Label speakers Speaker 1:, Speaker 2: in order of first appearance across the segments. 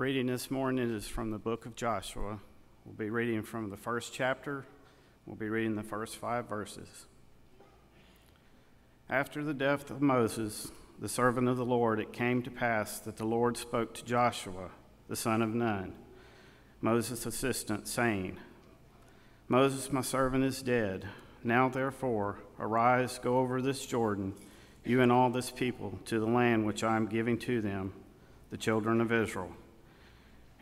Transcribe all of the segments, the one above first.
Speaker 1: reading this morning is from the book of Joshua. We'll be reading from the first chapter. We'll be reading the first five verses. After the death of Moses, the servant of the Lord, it came to pass that the Lord spoke to Joshua, the son of Nun, Moses' assistant, saying, Moses, my servant, is dead. Now, therefore, arise, go over this Jordan, you and all this people, to the land which I am giving to them, the children of Israel.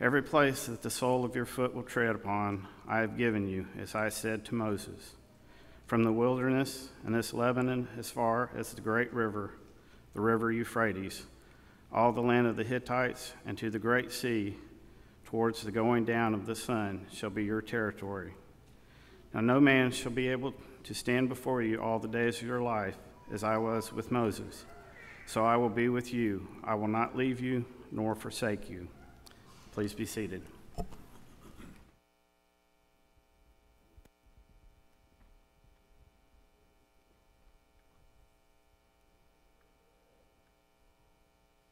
Speaker 1: Every place that the sole of your foot will tread upon, I have given you, as I said to Moses. From the wilderness and this Lebanon as far as the great river, the river Euphrates, all the land of the Hittites, and to the great sea, towards the going down of the sun, shall be your territory. Now no man shall be able to stand before you all the days of your life, as I was with Moses. So I will be with you. I will not leave you nor forsake you. Please be seated.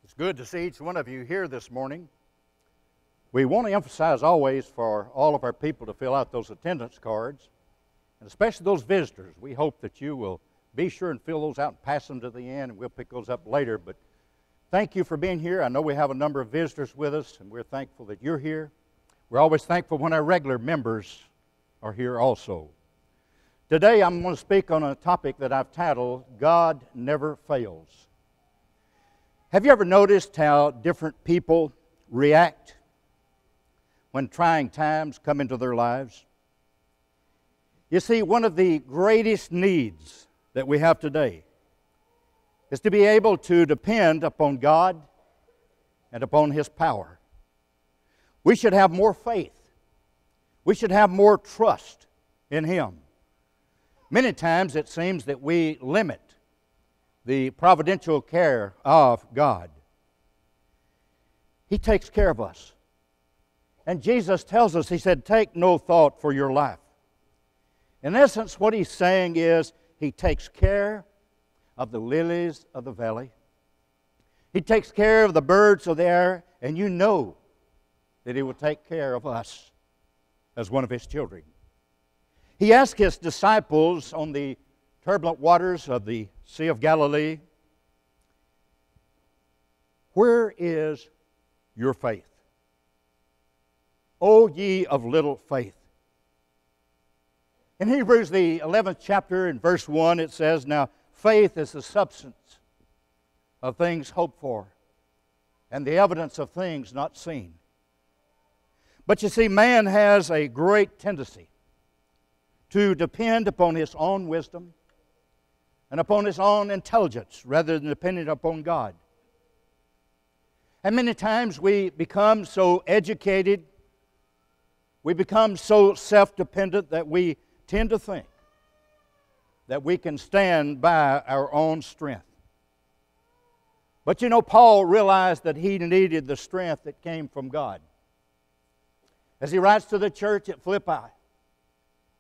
Speaker 2: It's good to see each one of you here this morning. We want to emphasize always for all of our people to fill out those attendance cards, and especially those visitors. We hope that you will be sure and fill those out and pass them to the end, and we'll pick those up later. But thank you for being here. I know we have a number of visitors with us, and we're thankful that you're here. We're always thankful when our regular members are here also. Today, I'm going to speak on a topic that I've titled God Never Fails. Have you ever noticed how different people react when trying times come into their lives? You see, one of the greatest needs that we have today is to be able to depend upon God and upon His power. We should have more faith. We should have more trust in Him. Many times it seems that we limit the providential care of God. He takes care of us. And Jesus tells us, He said, Take no thought for your life. In essence, what He's saying is, He takes care of the lilies of the valley. He takes care of the birds of the air, and you know that He will take care of us as one of His children. He asked His disciples on the turbulent waters of the Sea of Galilee, Where is your faith? O ye of little faith. In Hebrews, the 11th chapter, in verse 1, it says, Now faith is the substance of things hoped for and the evidence of things not seen. But you see, man has a great tendency to depend upon his own wisdom and upon his own intelligence rather than depending upon God. And many times we become so educated, we become so self dependent that we tend to think that we can stand by our own strength. But you know, Paul realized that he needed the strength that came from God. As he writes to the church at Philippi,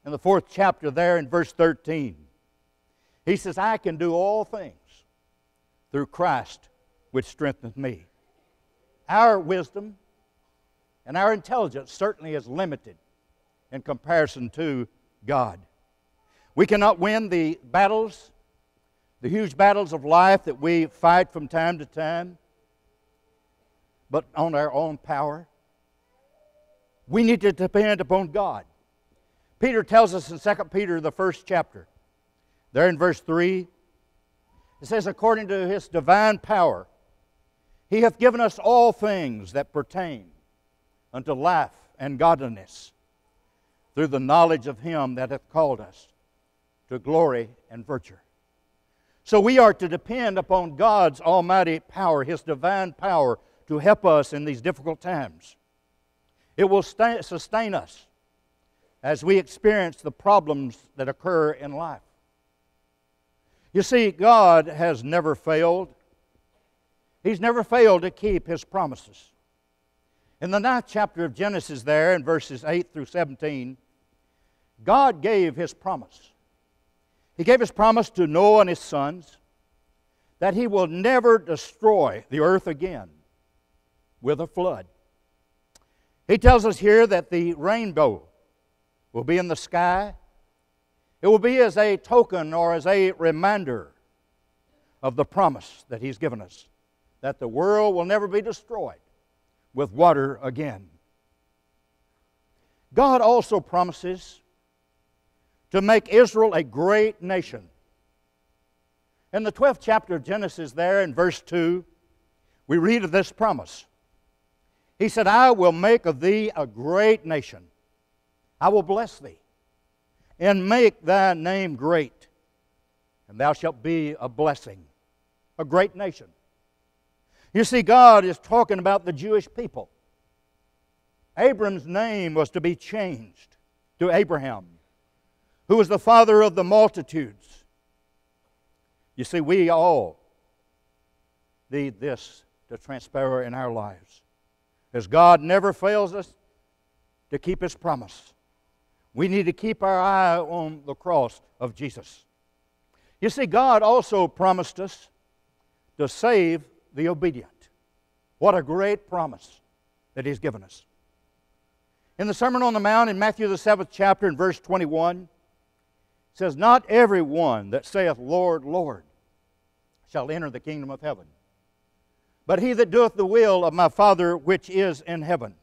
Speaker 2: in the fourth chapter, there in verse 13, he says, I can do all things through Christ which strengtheneth me. Our wisdom and our intelligence certainly is limited in comparison to God. We cannot win the battles, the huge battles of life that we fight from time to time, but on our own power. We need to depend upon God. Peter tells us in 2 Peter, the first chapter, there in verse 3, it says, according to his divine power, he hath given us all things that pertain unto life and godliness through the knowledge of him that hath called us to glory and virtue. So we are to depend upon God's almighty power, his divine power, to help us in these difficult times. It will sustain us as we experience the problems that occur in life. You see, God has never failed. He's never failed to keep His promises. In the ninth chapter of Genesis, there in verses 8 through 17, God gave His promise. He gave His promise to Noah and his sons that He will never destroy the earth again with a flood. He tells us here that the rainbow will be in the sky. It will be as a token or as a reminder of the promise that He's given us that the world will never be destroyed with water again. God also promises to make Israel a great nation. In the 12th chapter of Genesis, there in verse 2, we read of this promise. He said, I will make of thee a great nation. I will bless thee and make thy name great, and thou shalt be a blessing, a great nation. You see, God is talking about the Jewish people. Abram's name was to be changed to Abraham, who was the father of the multitudes. You see, we all need this to transpire in our lives. As God never fails us to keep His promise, we need to keep our eye on the cross of Jesus. You see, God also promised us to save the obedient. What a great promise that He's given us. In the Sermon on the Mount in Matthew the seventh chapter in verse 21, it says, Not every one that saith, Lord, Lord, shall enter the kingdom of heaven, but he that doeth the will of my Father which is in heaven.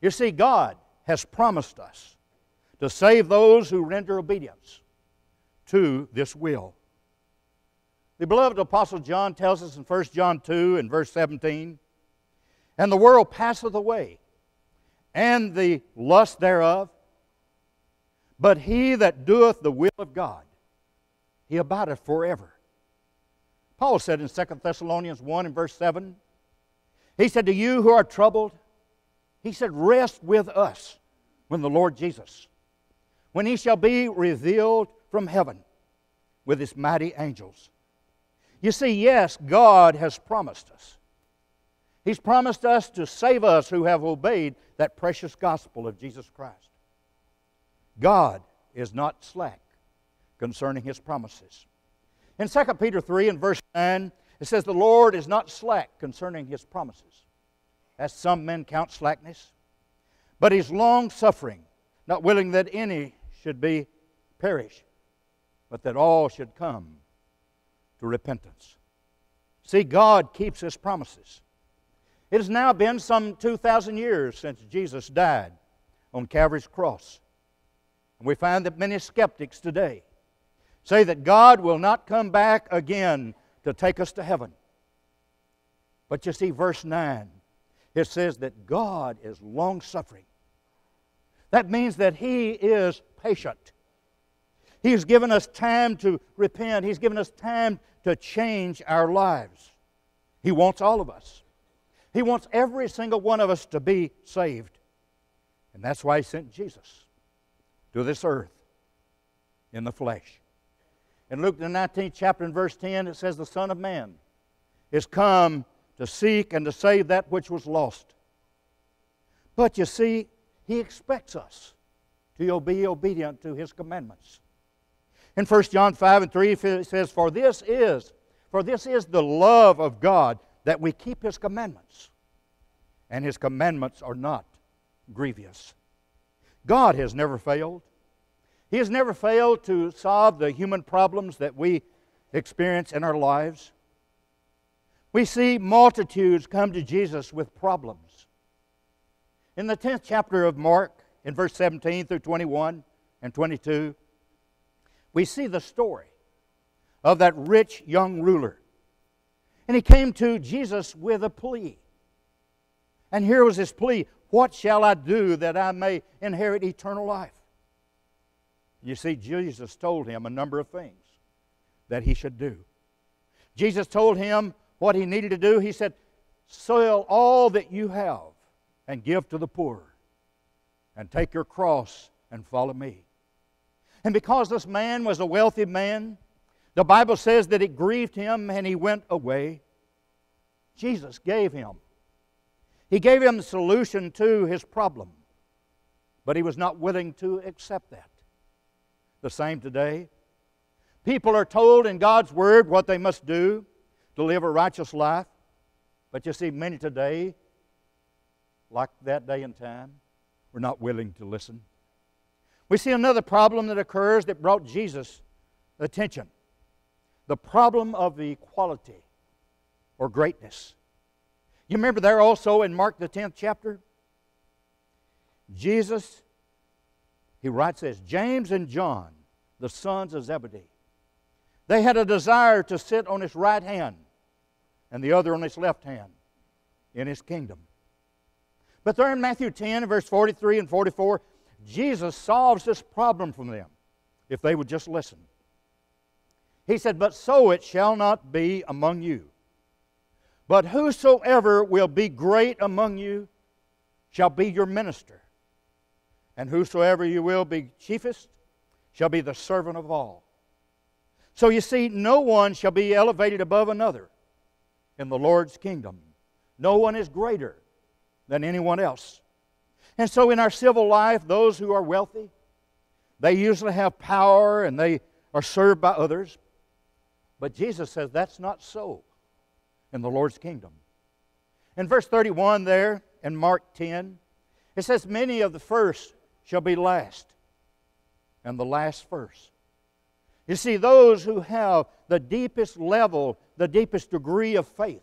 Speaker 2: You see, God has promised us to save those who render obedience to this will. The beloved Apostle John tells us in 1 John 2 and verse 17, And the world passeth away, and the lust thereof, but he that doeth the will of God, he abideth forever. Paul said in 2 Thessalonians 1 and verse 7, he said, To you who are troubled, he said, Rest with us when the Lord Jesus, when he shall be revealed from heaven with his mighty angels. You see, yes, God has promised us. He's promised us to save us who have obeyed that precious gospel of Jesus Christ. God is not slack concerning his promises. In 2 Peter 3 and verse 9, it says, The Lord is not slack concerning his promises, as some men count slackness, but he's long suffering, not willing that any should be perish, but that all should come to repentance. See, God keeps his promises. It has now been some 2,000 years since Jesus died on Calvary's cross. And we find that many skeptics today say that God will not come back again to take us to heaven. But you see, verse 9, it says that God is long suffering. That means that He is patient. He's given us time to repent, He's given us time to change our lives. He wants all of us. He wants every single one of us to be saved. And that's why He sent Jesus to this earth in the flesh. In Luke, the 19th chapter, and verse 10, it says, The Son of Man is come to seek and to save that which was lost. But you see, He expects us to be obedient to His commandments. In 1 John 5 and 3, it says, For this is, for this is the love of God, that we keep His commandments. And His commandments are not grievous. God has never failed. He has never failed to solve the human problems that we experience in our lives. We see multitudes come to Jesus with problems. In the 10th chapter of Mark, in verse 17 through 21 and 22, we see the story of that rich young ruler. And he came to Jesus with a plea. And here was his plea What shall I do that I may inherit eternal life? You see, Jesus told him a number of things that he should do. Jesus told him what he needed to do. He said, Sell all that you have and give to the poor, and take your cross and follow me. And because this man was a wealthy man, the Bible says that it grieved him and he went away. Jesus gave him. He gave him the solution to his problem, but he was not willing to accept that the same today. People are told in God's Word what they must do to live a righteous life. But you see, many today like that day and time, were not willing to listen. We see another problem that occurs that brought Jesus attention the problem of equality or greatness. You remember there also in Mark the 10th chapter? Jesus, he writes this James and John, the sons of Zebedee, they had a desire to sit on his right hand and the other on his left hand in his kingdom. But there in Matthew 10, verse 43 and 44, Jesus solves this problem from them if they would just listen. He said, But so it shall not be among you. But whosoever will be great among you shall be your minister. And whosoever you will be chiefest shall be the servant of all. So you see, no one shall be elevated above another in the Lord's kingdom. No one is greater than anyone else. And so in our civil life, those who are wealthy, they usually have power and they are served by others. But Jesus says that's not so in the Lord's kingdom. In verse 31 there in Mark 10, it says, Many of the first shall be last, and the last first. You see, those who have the deepest level, the deepest degree of faith,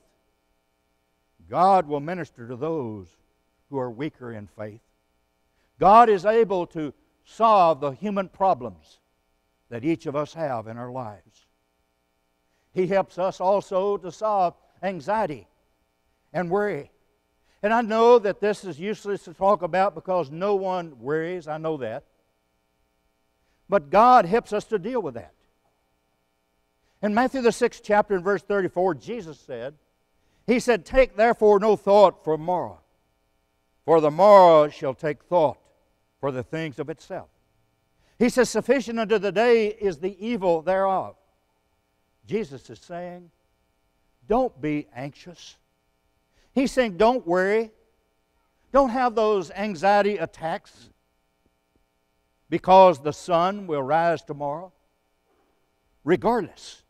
Speaker 2: God will minister to those who are weaker in faith. God is able to solve the human problems that each of us have in our lives. He helps us also to solve anxiety and worry. And I know that this is useless to talk about because no one worries. I know that. But God helps us to deal with that. In Matthew, the sixth chapter, and verse 34, Jesus said, He said, Take therefore no thought for tomorrow, for the morrow shall take thought for the things of itself. He says, Sufficient unto the day is the evil thereof. Jesus is saying, Don't be anxious. He's saying, Don't worry. Don't have those anxiety attacks because the sun will rise tomorrow, regardless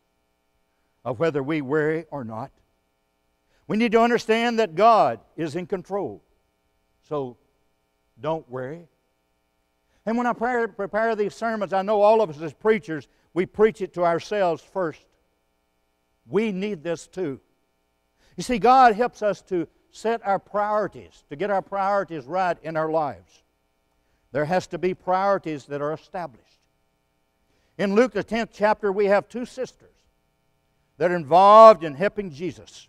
Speaker 2: of whether we worry or not. We need to understand that God is in control. So don't worry. And when I prepare these sermons, I know all of us as preachers, we preach it to ourselves first. We need this too. You see, God helps us to set our priorities, to get our priorities right in our lives. There has to be priorities that are established. In Luke, the 10th chapter, we have two sisters that are involved in helping Jesus.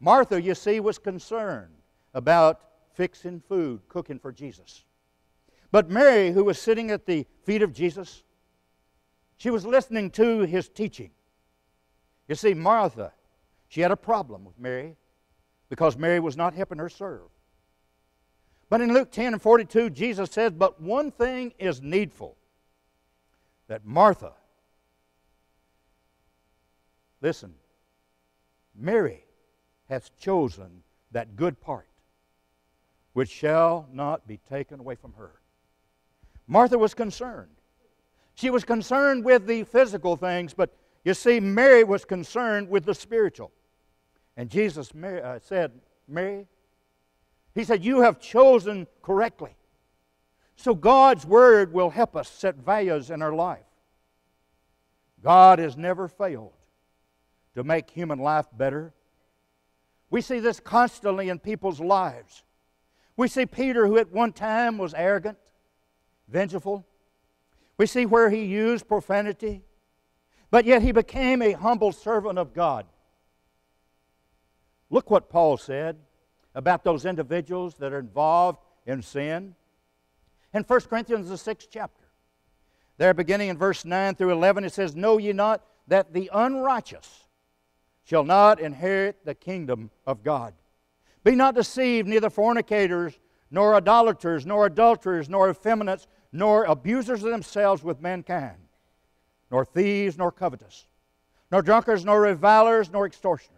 Speaker 2: Martha, you see, was concerned about fixing food, cooking for Jesus. But Mary, who was sitting at the feet of Jesus, she was listening to his teaching. You see, Martha, she had a problem with Mary because Mary was not helping her serve. But in Luke 10 and 42, Jesus says, But one thing is needful that Martha, listen, Mary hath chosen that good part which shall not be taken away from her. Martha was concerned. She was concerned with the physical things, but you see, Mary was concerned with the spiritual. And Jesus uh, said, Mary, He said, You have chosen correctly. So God's Word will help us set values in our life. God has never failed to make human life better. We see this constantly in people's lives. We see Peter, who at one time was arrogant, vengeful. We see where he used profanity. But yet he became a humble servant of God. Look what Paul said about those individuals that are involved in sin. In 1 Corinthians, the sixth chapter, there beginning in verse 9 through 11, it says, Know ye not that the unrighteous shall not inherit the kingdom of God? Be not deceived, neither fornicators, nor idolaters, nor adulterers, nor effeminates, nor abusers of themselves with mankind nor thieves, nor covetous, nor drunkards, nor revilers, nor extortioners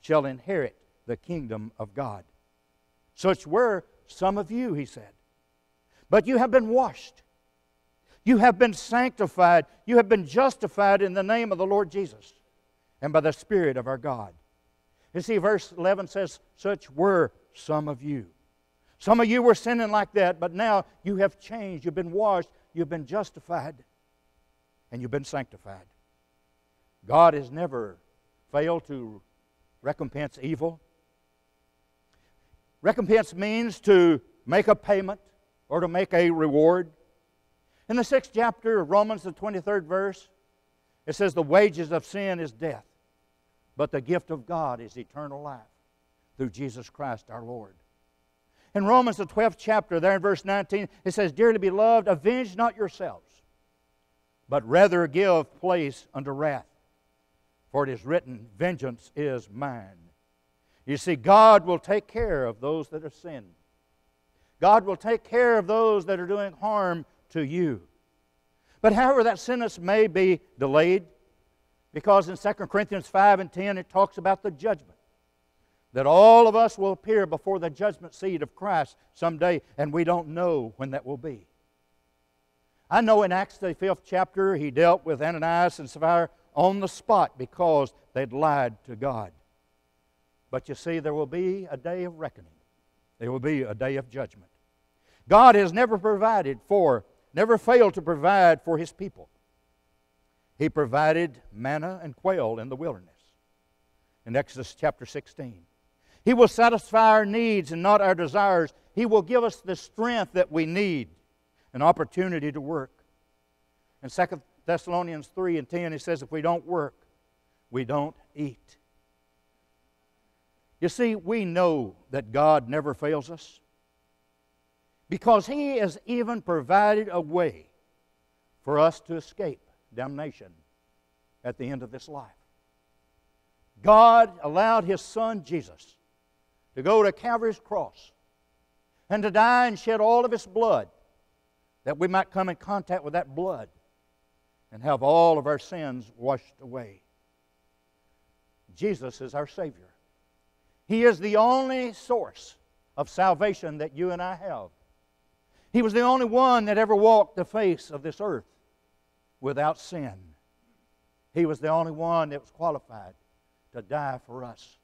Speaker 2: shall inherit the kingdom of God. Such were some of you, he said. But you have been washed. You have been sanctified. You have been justified in the name of the Lord Jesus and by the Spirit of our God. You see, verse 11 says, Such were some of you. Some of you were sinning like that, but now you have changed. You've been washed, you've been justified, and you've been sanctified. God has never failed to recompense evil. Recompense means to make a payment or to make a reward. In the sixth chapter of Romans, the 23rd verse, it says, The wages of sin is death, but the gift of God is eternal life through Jesus Christ our Lord. In Romans, the 12th chapter, there in verse 19, it says, Dearly beloved, avenge not yourselves, but rather give place unto wrath. For it is written, Vengeance is mine. You see, God will take care of those that have sinned. God will take care of those that are doing harm to you. But however, that sentence may be delayed, because in 2 Corinthians 5 and 10 it talks about the judgment. That all of us will appear before the judgment seat of Christ someday, and we don't know when that will be. I know in Acts, the fifth chapter, he dealt with Ananias and Sapphira on the spot because they'd lied to God. But you see, there will be a day of reckoning, there will be a day of judgment. God has never provided for, never failed to provide for his people. He provided manna and quail in the wilderness in Exodus chapter 16. He will satisfy our needs and not our desires. He will give us the strength that we need, an opportunity to work. In 2 Thessalonians 3 and 10, he says, If we don't work, we don't eat. You see, we know that God never fails us because He has even provided a way for us to escape damnation at the end of this life. God allowed His Son Jesus to go to Calvary's cross and to die and shed all of His blood that we might come in contact with that blood and have all of our sins washed away. Jesus is our Savior. He is the only source of salvation that you and I have. He was the only one that ever walked the face of this earth without sin. He was the only one that was qualified to die for us.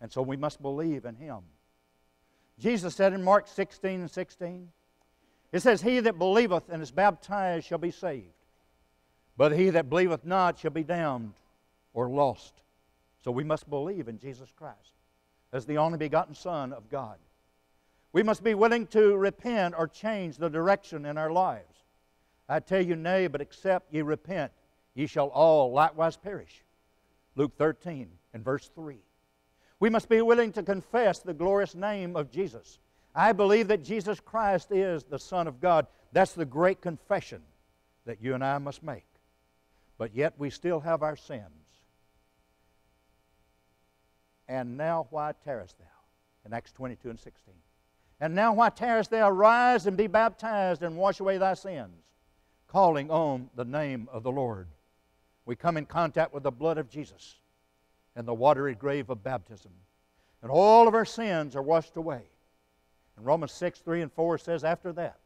Speaker 2: And so we must believe in Him. Jesus said in Mark 16 and 16, it says, He that believeth and is baptized shall be saved, but he that believeth not shall be damned or lost. So we must believe in Jesus Christ as the only begotten Son of God. We must be willing to repent or change the direction in our lives. I tell you, nay, but except ye repent, ye shall all likewise perish. Luke 13 and verse 3. We must be willing to confess the glorious name of Jesus. I believe that Jesus Christ is the Son of God. That's the great confession that you and I must make. But yet we still have our sins. And now why tarriest thou? In Acts 22 and 16. And now why tarriest thou? Rise and be baptized and wash away thy sins, calling on the name of the Lord. We come in contact with the blood of Jesus and the watery grave of baptism. And all of our sins are washed away. And Romans 6, 3 and 4 says, after that,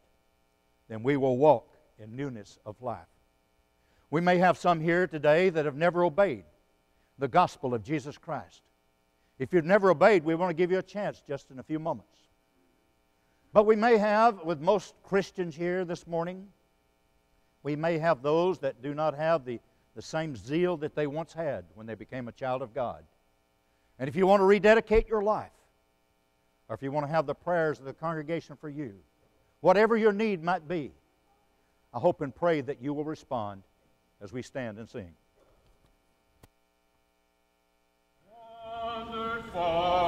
Speaker 2: then we will walk in newness of life. We may have some here today that have never obeyed the gospel of Jesus Christ. If you've never obeyed, we want to give you a chance just in a few moments. But we may have, with most Christians here this morning, we may have those that do not have the, the same zeal that they once had when they became a child of God. And if you want to rededicate your life, or if you want to have the prayers of the congregation for you, whatever your need might be, I hope and pray that you will respond as we stand and sing. Wonderful.